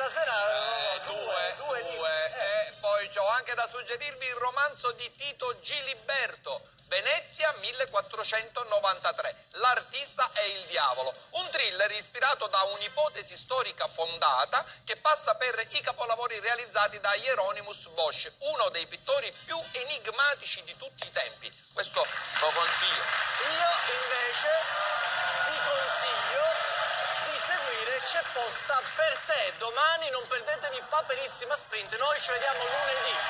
stasera Eh, oh, due, due, due, E poi ho anche da suggerirvi il romanzo di Tito Giliberto, Venezia 1493. L'artista è il diavolo. Un thriller ispirato da un'ipotesi storica fondata che passa per i capolavori realizzati da Hieronymus Bosch, uno dei pittori più enigmatici di tutti i tempi. Questo lo consiglio. Io C'è posta per te. Domani non perdetevi Paperissima Sprint. Noi ci vediamo lunedì.